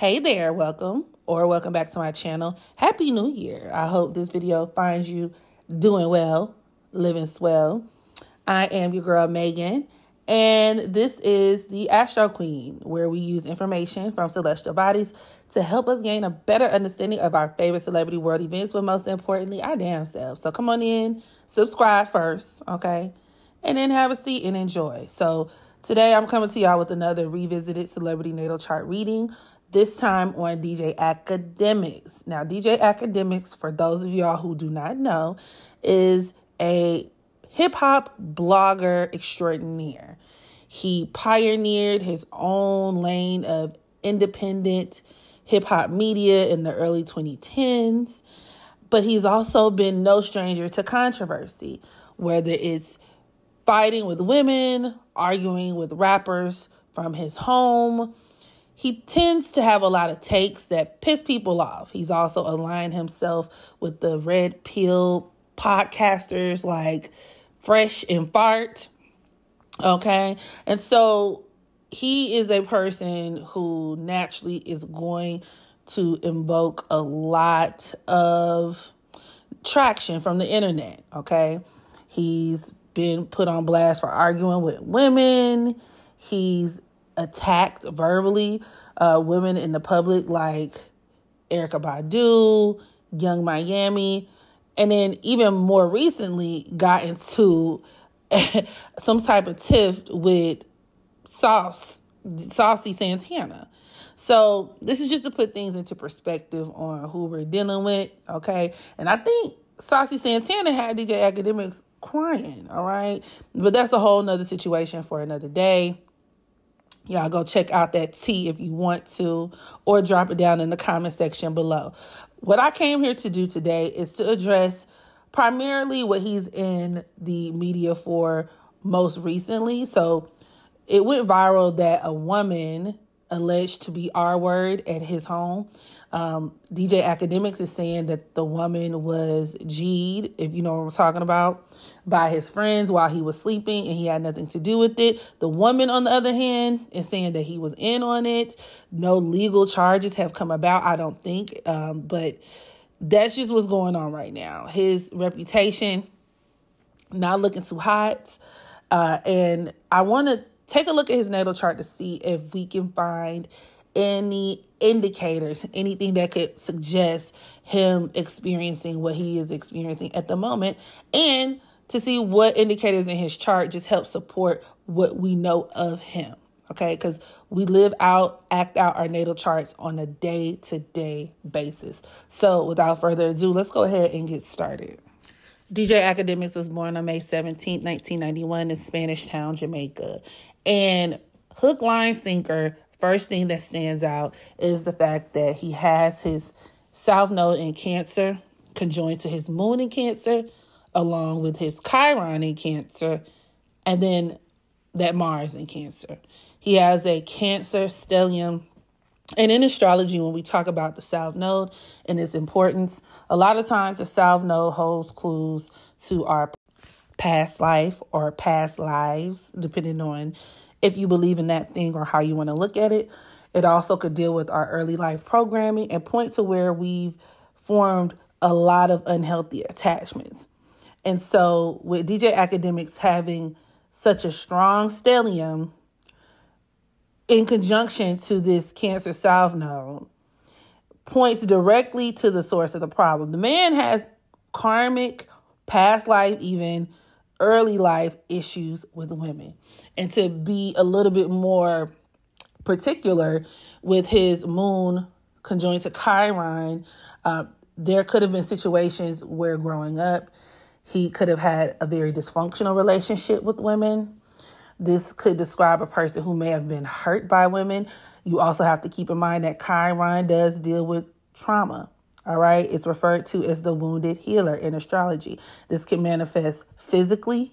Hey there, welcome or welcome back to my channel. Happy New Year. I hope this video finds you doing well, living swell. I am your girl Megan, and this is the Astro Queen, where we use information from celestial bodies to help us gain a better understanding of our favorite celebrity world events, but most importantly, our damn selves. So come on in, subscribe first, okay? And then have a seat and enjoy. So today I'm coming to y'all with another revisited celebrity natal chart reading this time on DJ Akademiks. Now, DJ Akademiks, for those of y'all who do not know, is a hip hop blogger extraordinaire. He pioneered his own lane of independent hip hop media in the early 2010s, but he's also been no stranger to controversy, whether it's fighting with women, arguing with rappers from his home he tends to have a lot of takes that piss people off. He's also aligned himself with the red pill podcasters like Fresh and Fit. Okay. And so he is a person who naturally is going to invoke a lot of traction from the internet. Okay. He's been put on blast for arguing with women. He's attacked verbally uh, women in the public like Erykah Badu, Yung Miami, and then even more recently got into some type of tiff with Sauce, Saucy Santana. So this is just to put things into perspective on who we're dealing with, okay? And I think Saucy Santana had DJ Akademiks crying, all right? But that's a whole nother situation for another day. Y'all go check out that tea if you want to, or drop it down in the comment section below. What I came here to do today is to address primarily what he's in the media for most recently. So it went viral that a woman alleged to be R word at his home. Um, DJ Akademiks is saying that the woman was G'd, if you know what I'm talking about, by his friends while he was sleeping and he had nothing to do with it. The woman, on the other hand, is saying that he was in on it. No legal charges have come about, I don't think. Um, but that's just what's going on right now. His reputation not looking too hot. Uh, and I want to take a look at his natal chart to see if we can find any indicators, anything that could suggest him experiencing what he is experiencing at the moment, and to see what indicators in his chart just help support what we know of him. Okay, because we live out, act out our natal charts on a day to day basis. So, without further ado, let's go ahead and get started. DJ Akademiks was born on May 17, 1991, in Spanish Town, Jamaica. And hook, line, sinker, first thing that stands out is the fact that he has his South Node in Cancer conjoined to his Moon in Cancer, along with his Chiron in Cancer, and then that Mars in Cancer. He has a Cancer stellium. And in astrology, when we talk about the South Node and its importance, a lot of times the South Node holds clues to our past life or past lives, depending on if you believe in that thing or how you want to look at it. It also could deal with our early life programming and point to where we've formed a lot of unhealthy attachments. And so, with DJ Akademiks having such a strong stellium in conjunction to this Cancer South node, points directly to the source of the problem. The man has karmic, past life, even early life issues with women. And to be a little bit more particular with his moon conjoined to Chiron, uh, there could have been situations where growing up, he could have had a very dysfunctional relationship with women. This could describe a person who may have been hurt by women. You also have to keep in mind that Chiron does deal with trauma. All right. It's referred to as the wounded healer in astrology. This can manifest physically,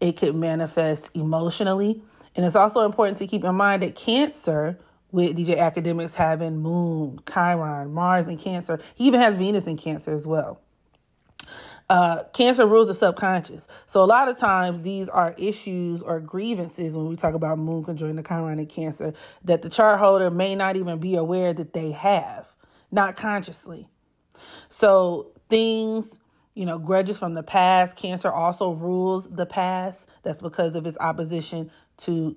it could manifest emotionally. And it's also important to keep in mind that Cancer, with DJ Akademiks having Moon, Chiron, Mars, and Cancer, he even has Venus in Cancer as well. Uh, cancer rules the subconscious. So a lot of times these are issues or grievances when we talk about moon conjoined the Chiron Cancer that the chart holder may not even be aware that they have, not consciously. So things, you know, grudges from the past. Cancer also rules the past. That's because of its opposition to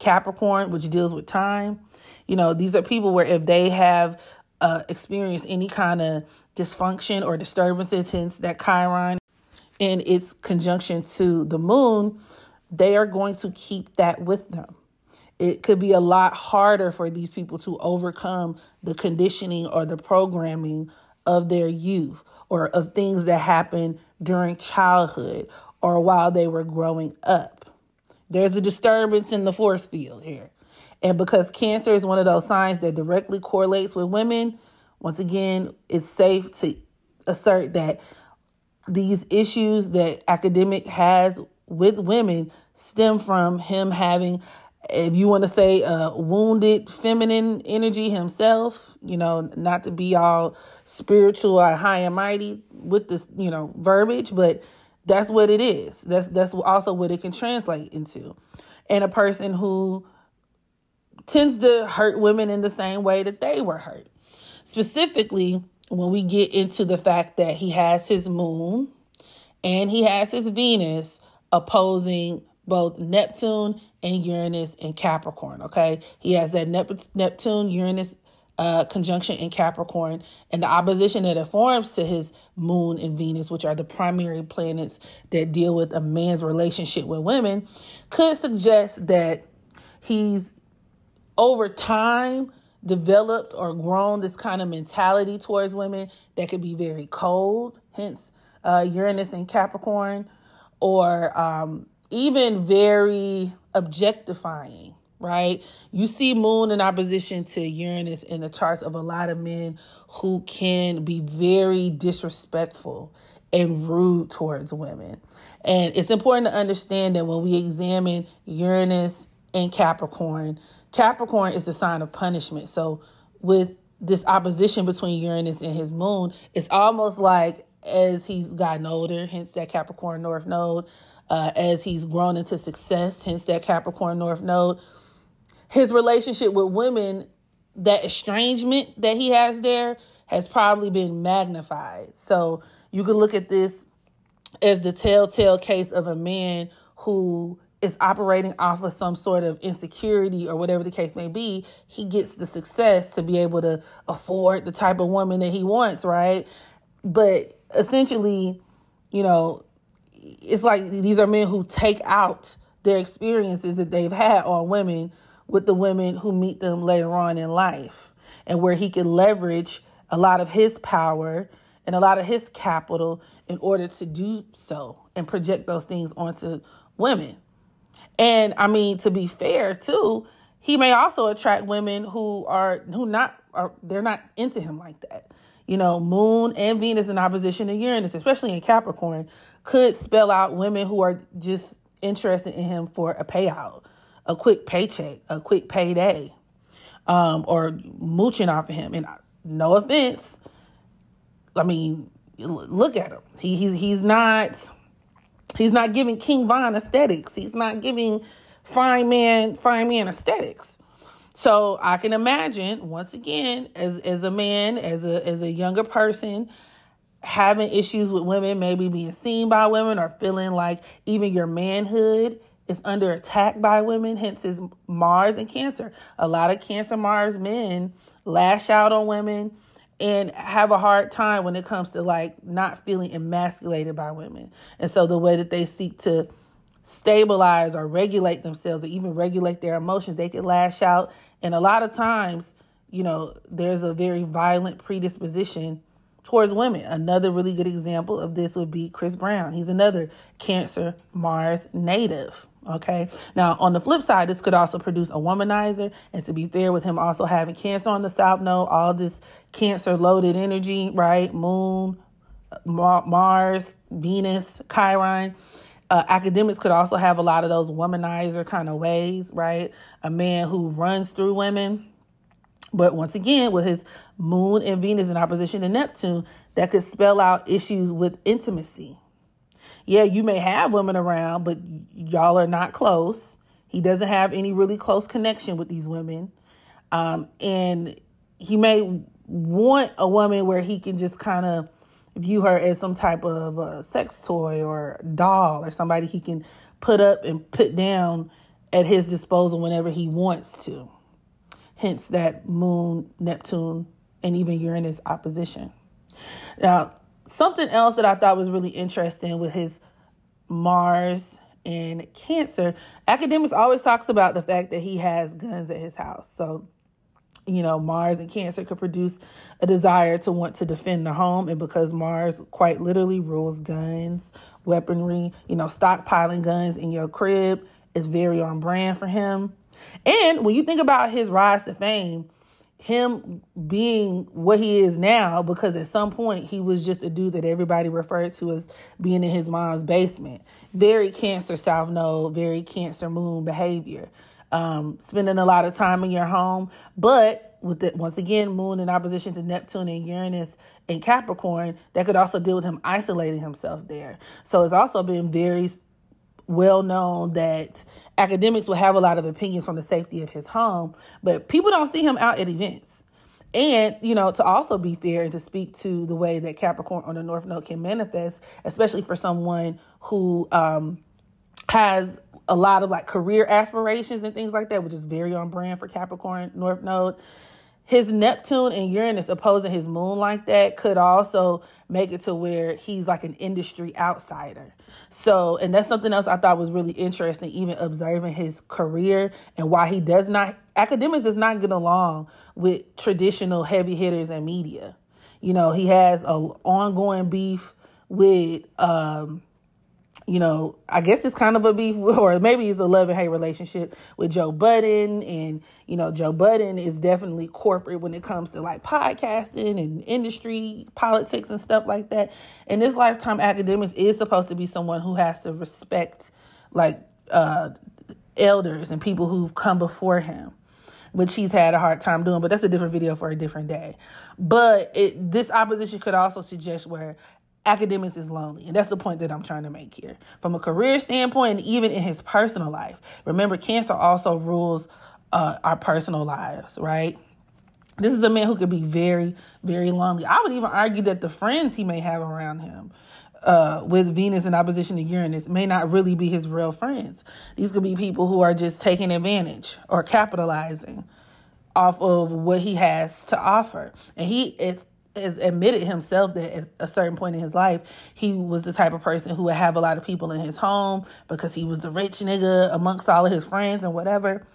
Capricorn, which deals with time. You know, these are people where if they have uh, experienced any kind of dysfunction or disturbances, hence that Chiron in its conjunction to the moon, they are going to keep that with them. It could be a lot harder for these people to overcome the conditioning or the programming of their youth or of things that happened during childhood or while they were growing up. There's a disturbance in the force field here. And because cancer is one of those signs that directly correlates with women, once again, it's safe to assert that these issues that academic has with women stem from him having if you want to say a wounded feminine energy himself you know not to be all spiritual or high and mighty with this you know verbiage but that's what it is. That's that's also what it can translate into. And a person who tends to hurt women in the same way that they were hurt Specifically, when we get into the fact that he has his moon and he has his Venus opposing both Neptune and Uranus in Capricorn. Okay, he has that Nep- Neptune Uranus uh, conjunction in Capricorn, and the opposition that it forms to his moon and Venus, which are the primary planets that deal with a man's relationship with women, could suggest that he's over time developed or grown this kind of mentality towards women that could be very cold, hence uh, Uranus and Capricorn, or um, even very objectifying, right? You see Moon in opposition to Uranus in the charts of a lot of men who can be very disrespectful and rude towards women. And it's important to understand that when we examine Uranus and Capricorn, Capricorn is the sign of punishment. So with this opposition between Uranus and his moon, it's almost like as he's gotten older, hence that Capricorn North Node, uh, as he's grown into success, hence that Capricorn North Node, his relationship with women, that estrangement that he has there has probably been magnified. So you can look at this as the telltale case of a man who is operating off of some sort of insecurity or whatever the case may be, he gets the success to be able to afford the type of woman that he wants, right? But essentially, you know, it's like these are men who take out their experiences that they've had on women with the women who meet them later on in life and where he can leverage a lot of his power and a lot of his capital in order to do so and project those things onto women. And I mean, to be fair too, he may also attract women who are who not are they're not into him like that. You know, Moon and Venus in opposition to Uranus, especially in Capricorn, could spell out women who are just interested in him for a payout, a quick paycheck, a quick payday, um, or mooching off of him. And no offense, I mean, look at him. He, he's he's not He's not giving King Von aesthetics. He's not giving fine man, fine man aesthetics. So I can imagine once again, as as a man, as a as a younger person, having issues with women, maybe being seen by women or feeling like even your manhood is under attack by women, hence is Mars and Cancer. A lot of Cancer Mars men lash out on women and have a hard time when it comes to like not feeling emasculated by women. And so the way that they seek to stabilize or regulate themselves or even regulate their emotions, they can lash out. And a lot of times, you know, there's a very violent predisposition towards women. Another really good example of this would be Chris Brown. He's another Cancer Mars native. Okay. Now, on the flip side, this could also produce a womanizer. And to be fair, with him also having Cancer on the South Node, all this Cancer loaded energy, right? Moon, Mars, Venus, Chiron. Uh, Akademiks could also have a lot of those womanizer kind of ways, right? A man who runs through women But once again, with his moon and Venus in opposition to Neptune, that could spell out issues with intimacy. Yeah, you may have women around, but y'all are not close. He doesn't have any really close connection with these women. Um, and he may want a woman where he can just kind of view her as some type of sex toy or doll or somebody he can put up and put down at his disposal whenever he wants to. Hence that moon, Neptune, and even Uranus opposition. Now, something else that I thought was really interesting with his Mars and Cancer, Akademiks always talks about the fact that he has guns at his house. So you know, Mars and Cancer could produce a desire to want to defend the home. And because Mars quite literally rules guns, weaponry, you know, stockpiling guns in your crib is very on brand for him. And when you think about his rise to fame, him being what he is now, because at some point he was just a dude that everybody referred to as being in his mom's basement. Very Cancer South Node, very Cancer Moon behavior um, spending a lot of time in your home. But with the, once again, Moon in opposition to Neptune and Uranus and Capricorn, that could also deal with him isolating himself there. So it's also been very well known that Akademiks will have a lot of opinions on the safety of his home, but people don't see him out at events. And, you know, to also be fair and to speak to the way that Capricorn on the North Node can manifest, especially for someone who um, has a lot of like career aspirations and things like that, which is very on brand for Capricorn North Node. His Neptune and Uranus opposing his moon like that could also make it to where he's like an industry outsider. So, and that's something else I thought was really interesting, even observing his career and why he does not, Akademiks does not get along with traditional heavy hitters and media. You know, he has a ongoing beef with, um, you know, I guess it's kind of a beef, or maybe it's a love and hate relationship with Joe Budden. And, you know, Joe Budden is definitely corporate when it comes to like podcasting and industry politics and stuff like that. And this lifetime Akademiks is supposed to be someone who has to respect like uh, elders and people who've come before him which he's had a hard time doing, but that's a different video for a different day. But it, this opposition could also suggest where Akademiks is lonely. And that's the point that I'm trying to make here. From a career standpoint, and even in his personal life. Remember, cancer also rules uh, our personal lives, right? This is a man who could be very, very lonely. I would even argue that the friends he may have around him uh, with Venus in opposition to Uranus may not really be his real friends. These could be people who are just taking advantage or capitalizing off of what he has to offer. And he, if has admitted himself that at a certain point in his life, he was the type of person who would have a lot of people in his home because he was the rich nigga amongst all of his friends and whatever.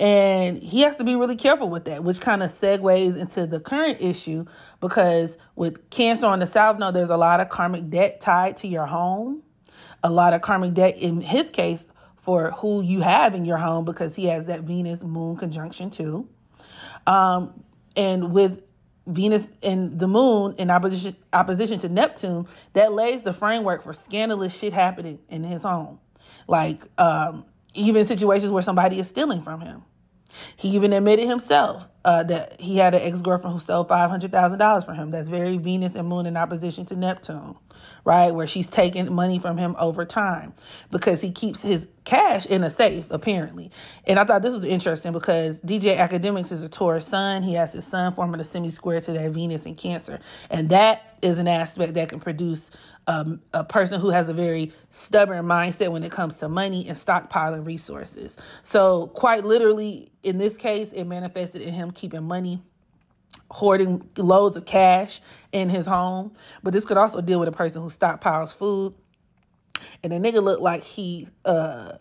And he has to be really careful with that, which kind of segues into the current issue because with Cancer on the South Node, there's a lot of karmic debt tied to your home, a lot of karmic debt in his case for who you have in your home because he has that Venus Moon conjunction too. Um, and with Venus and the moon in opposition opposition to Neptune, that lays the framework for scandalous shit happening in his home. Like um, even situations where somebody is stealing from him. He even admitted himself uh, that he had an ex girlfriend who stole five hundred thousand dollars from him. That's very Venus and Moon in opposition to Neptune, right? Where she's taking money from him over time because he keeps his cash in a safe, apparently. And I thought this was interesting because DJ Akademiks is a Taurus sun. He has his sun forming a semi square to that Venus in Cancer, and that is an aspect that can produce um, a person who has a very stubborn mindset when it comes to money and stockpiling resources. So, quite literally, in this case, it manifested in him keeping money, hoarding loads of cash in his home. But this could also deal with a person who stockpiles food. And the nigga looked like he uh,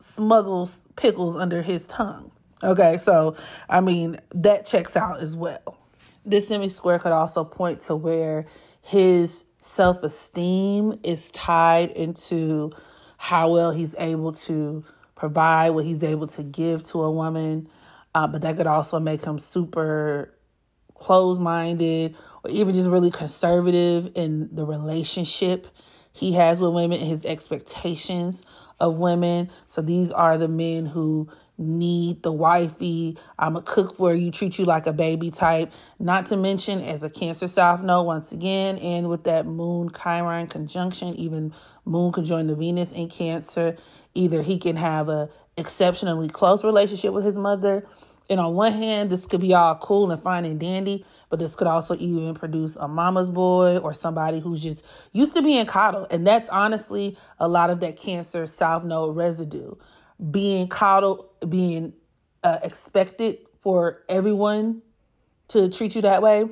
smuggles pickles under his tongue. Okay, so I mean, that checks out as well. This semi square could also point to where his self esteem is tied into how well he's able to provide, what he's able to give to a woman. Uh, but that could also make him super closed minded or even just really conservative in the relationship he has with women and his expectations of women. So these are the men who need the wifey, I'm a cook for you, treat you like a baby type. Not to mention, as a Cancer South Node, once again, and with that Moon Chiron conjunction, even Moon can join the Venus in Cancer, either he can have a exceptionally close relationship with his mother. And on one hand, this could be all cool and fine and dandy, but this could also even produce a mama's boy or somebody who's just used to being coddled. And that's honestly a lot of that Cancer South Node residue being coddled, being uh, expected for everyone to treat you that way.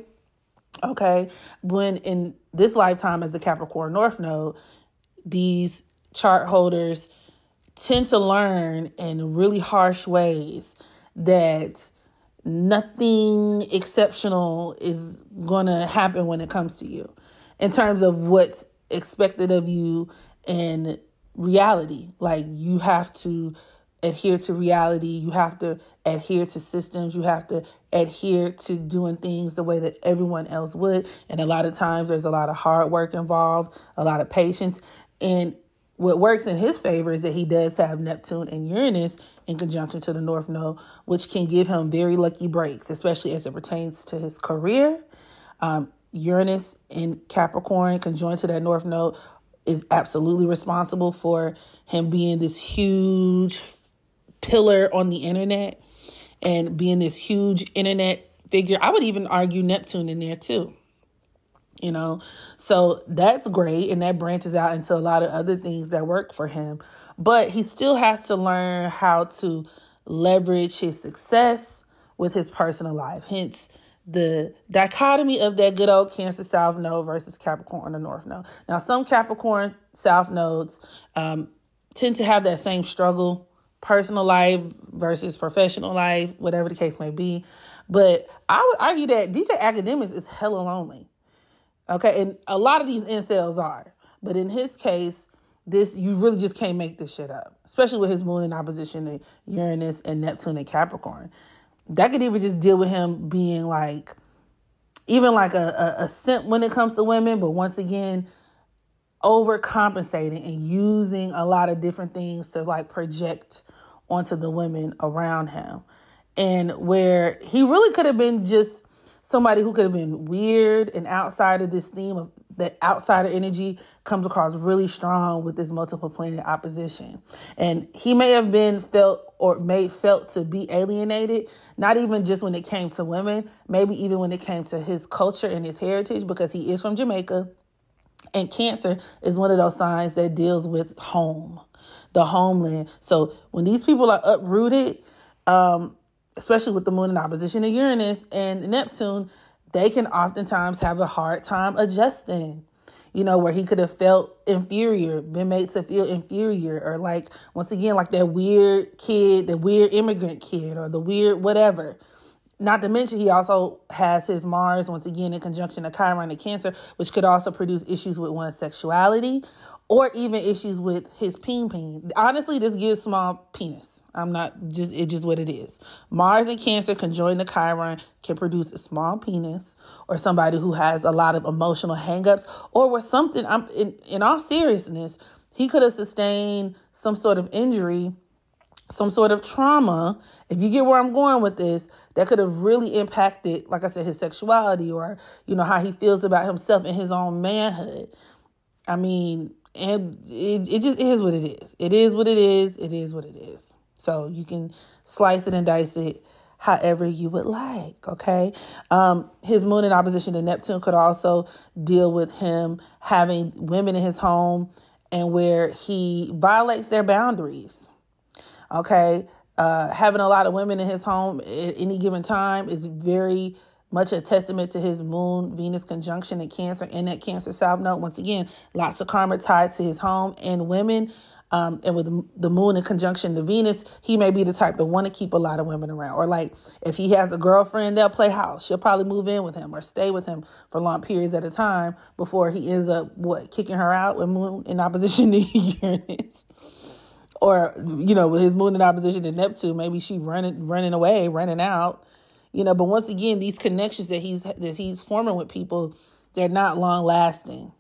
Okay. When in this lifetime as a Capricorn North Node, these chart holders tend to learn in really harsh ways that nothing exceptional is going to happen when it comes to you in terms of what's expected of you in reality. Like you have to adhere to reality, you have to adhere to systems, you have to adhere to doing things the way that everyone else would. And a lot of times there's a lot of hard work involved, a lot of patience. And what works in his favor is that he does have Neptune and Uranus in conjunction to the North Node, which can give him very lucky breaks, especially as it pertains to his career. Um, Uranus in Capricorn conjoined to that North Node is absolutely responsible for him being this huge pillar on the internet and being this huge internet figure. I would even argue Neptune in there too. You know, so that's great. And that branches out into a lot of other things that work for him. But he still has to learn how to leverage his success with his personal life. Hence, the dichotomy of that good old Cancer South node versus Capricorn the North node. Now, some Capricorn South nodes um, tend to have that same struggle, personal life versus professional life, whatever the case may be. But I would argue that DJ Akademiks is hella lonely. Okay, and a lot of these incels are. But in his case, this you really just can't make this shit up, especially with his moon in opposition to Uranus and Neptune and Capricorn that could even just deal with him being like even like a, a, a simp when it comes to women, but once again, overcompensating and using a lot of different things to like project onto the women around him. And where he really could have been just somebody who could have been weird and outside of this theme of that outsider energy comes across really strong with this multiple planet opposition. And he may have been felt or made felt to be alienated, not even just when it came to women, maybe even when it came to his culture and his heritage, because he is from Jamaica. And Cancer is one of those signs that deals with home, the homeland. So when these people are uprooted, um, especially with the moon in opposition to Uranus and Neptune, they can oftentimes have a hard time adjusting. You know, where he could have felt inferior, been made to feel inferior, or like, once again, like that weird kid, the weird immigrant kid, or the weird whatever. Not to mention, he also has his Mars, once again, in conjunction to Chiron and Cancer, which could also produce issues with one's sexuality or even issues with his peen peen. Honestly, this gives small penis. I'm not just it's just what it is. Mars and Cancer conjoined the Chiron can produce a small penis or somebody who has a lot of emotional hangups or with something I'm in, in all seriousness, he could have sustained some sort of injury, some sort of trauma. If you get where I'm going with this, that could have really impacted, like I said, his sexuality or, you know, how he feels about himself and his own manhood. I mean, and it, it just is what it is. It is what it is. It is what it is. So you can slice it and dice it however you would like. Okay. Um, his moon in opposition to Neptune could also deal with him having women in his home and where he violates their boundaries. Okay. Uh, having a lot of women in his home at any given time is very much a testament to his moon Venus conjunction in Cancer and that Cancer South Node. Once again, lots of karma tied to his home and women. Um, and with the moon in conjunction to Venus, he may be the type to want to keep a lot of women around. Or like if he has a girlfriend, they'll play house. She'll probably move in with him or stay with him for long periods at a time before he ends up what kicking her out with moon in opposition to Uranus. Or you know, with his moon in opposition to Neptune, maybe she running running away, running out you know, but once again, these connections that he's that he's forming with people, they're not long lasting.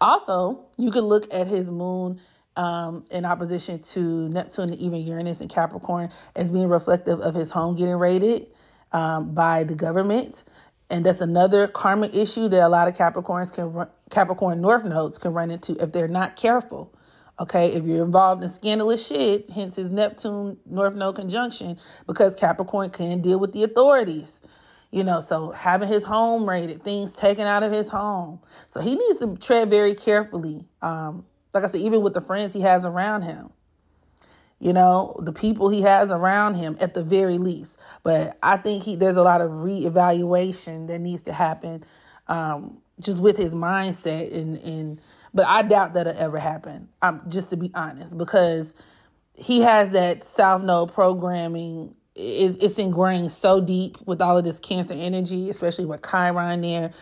Also, you can look at his moon um, in opposition to Neptune and even Uranus and Capricorn as being reflective of his home getting raided um, by the government. And that's another karma issue that a lot of Capricorns can run, Capricorn North nodes can run into if they're not careful. Okay, if you're involved in scandalous shit, hence his Neptune North Node conjunction, because Capricorn can deal with the authorities. You know, so having his home raided, things taken out of his home. So he needs to tread very carefully. Um, like I said, even with the friends he has around him, you know, the people he has around him at the very least. But I think he there's a lot of reevaluation that needs to happen um, just with his mindset and and but I doubt that'll ever happen. Um, just to be honest, because he has that South Node programming. It's, it's ingrained so deep with all of this Cancer energy, especially with Chiron there.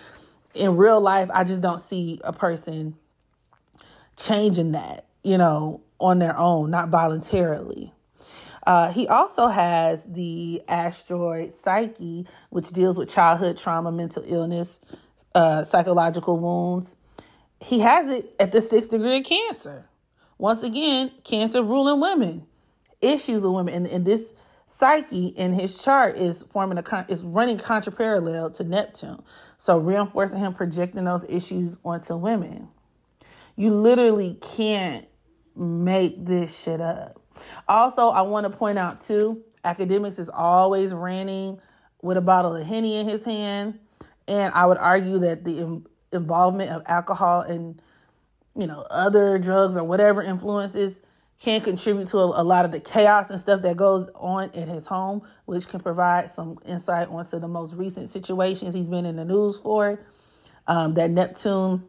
In real life, I just don't see a person changing that, you know, on their own, not voluntarily. Uh, he also has the asteroid Psyche, which deals with childhood trauma, mental illness, uh, psychological wounds. He has it at the sixth degree of Cancer. Once again, Cancer ruling women, issues with women, and, and this Psyche in his chart is forming a con- is running contraparallel to Neptune, so reinforcing him projecting those issues onto women. You literally can't make this shit up. Also, I want to point out too, Akademiks is always ranting with a bottle of henny in his hand, and I would argue that the involvement of alcohol and you know other drugs or whatever influences can contribute to a, a, lot of the chaos and stuff that goes on in his home, which can provide some insight onto the most recent situations he's been in the news for. Um, that Neptune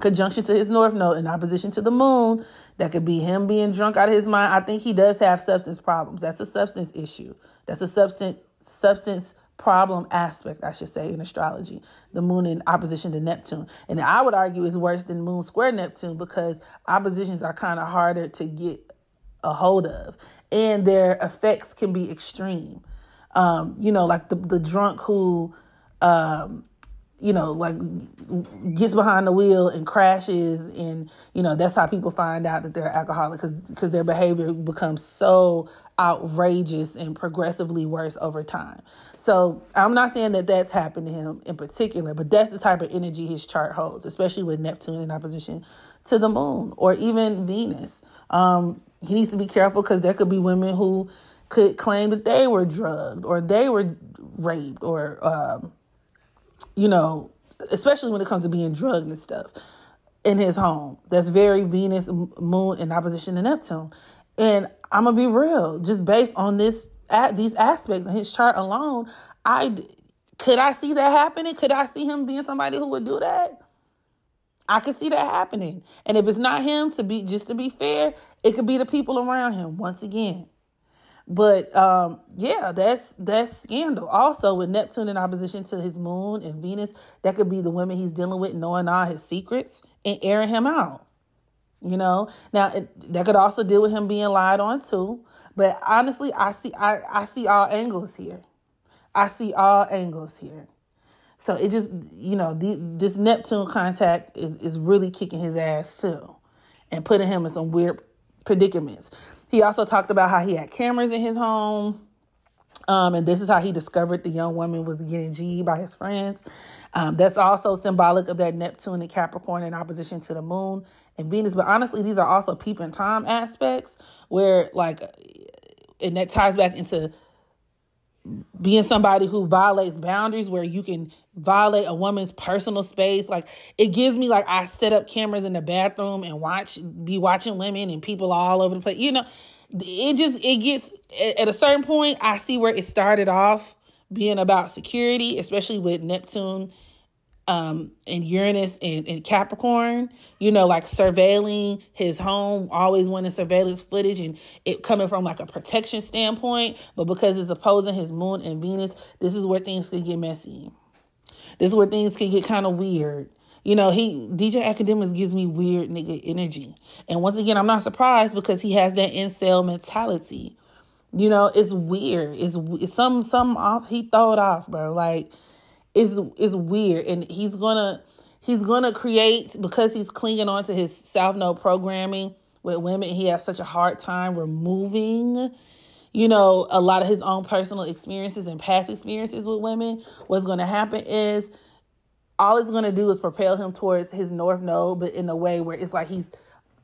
conjunction to his north node in opposition to the moon that could be him being drunk out of his mind. I think he does have substance problems. That's a substance issue. That's a substance substance problem aspect i should say in astrology. The moon in opposition to neptune. And i would argue is worse than moon square neptune because oppositions are kind of harder to get a hold of. And their effects can be extreme. Um, you know like the, the drunk who um, you know, like gets behind the wheel and crashes, and you know that's how people find out that they're alcoholic because because their behavior becomes so outrageous and progressively worse over time. So I'm not saying that that's happened to him in particular, but that's the type of energy his chart holds, especially with Neptune in opposition to the Moon or even Venus. Um, he needs to be careful because there could be women who could claim that they were drugged or they were raped or um, you know, especially when it comes to being drugged and stuff in his home. That's very Venus moon in opposition to Neptune. And I'm gonna be real, just based on this at these aspects in his chart alone, I could I see that happening? Could I see him being somebody who would do that? I could see that happening. And if it's not him, to be just to be fair, it could be the people around him once again. But um, yeah, that's that's scandal. Also, with Neptune in opposition to his moon and Venus, that could be the women he's dealing with, knowing all his secrets and airing him out. You know, now it, that could also deal with him being lied on too. But honestly, I see I, I see all angles here. I see all angles here. So it just you know the, this Neptune contact is is really kicking his ass too, and putting him in some weird predicaments. He also talked about how he had cameras in his home. Um, and this is how he discovered the young woman was getting G by his friends. Um, that's also symbolic of that Neptune and Capricorn in opposition to the moon and Venus. But honestly, these are also peeping Tom aspects where, like, and that ties back into being somebody who violates boundaries where you can violate a woman's personal space like it gives me like i set up cameras in the bathroom and watch be watching women and people all over the place you know? It just it gets at a certain point i see where it started off being about security especially with neptune um and Uranus and, and Capricorn, you know, like surveilling his home, always wanting surveillance footage and it coming from like a protection standpoint, but because it's opposing his moon and Venus, this is where things could get messy. This is where things can get kind of weird. You know, he DJ Akademiks gives me weird nigga energy. And once again, I'm not surprised because he has that incel mentality. You know, it's weird. It's, it's some some off he throw it off, bro. Like is is weird and he's gonna he's gonna create because he's clinging on to his south node programming with women. He has such a hard time removing, you know, a lot of his own personal experiences and past experiences with women. What's going to happen is all it's going to do is propel him towards his north node, but in a way where it's like he's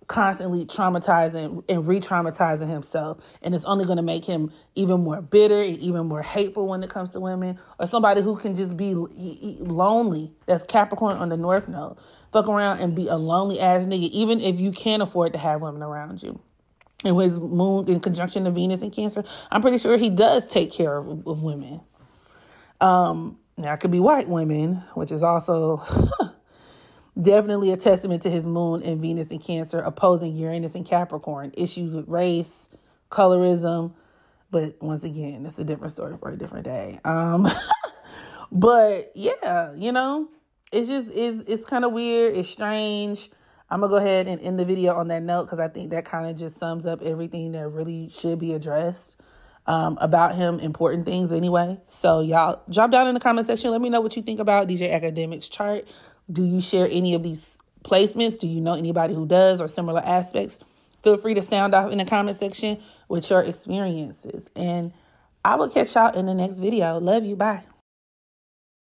constantly traumatizing and re-traumatizing himself. And it's only going to make him even more bitter and even more hateful when it comes to women. Or somebody who can just be lonely that's capricorn on the north node. Fuck around and be a lonely ass nigga even if you can't afford to have women around you. And with his moon in conjunction to venus and cancer i'm pretty sure he does take care of, of women. Um now it could be white women which is also Definitely a testament to his moon and Venus and Cancer opposing Uranus and Capricorn. Issues with race, colorism, but once again, it's a different story for a different day. Um, but yeah, you know, it's just it's it's kind of weird. It's strange. I'm gonna go ahead and end the video on that note because I think that kind of just sums up everything that really should be addressed um, about him, important things anyway. So y'all drop down in the comment section. Let me know what you think about DJ Akademiks chart. Do you share any of these placements? Do you know anybody who does or similar aspects? Feel free to sound off in the comment section with your experiences. And I will catch y'all in the next video. Love you. Bye.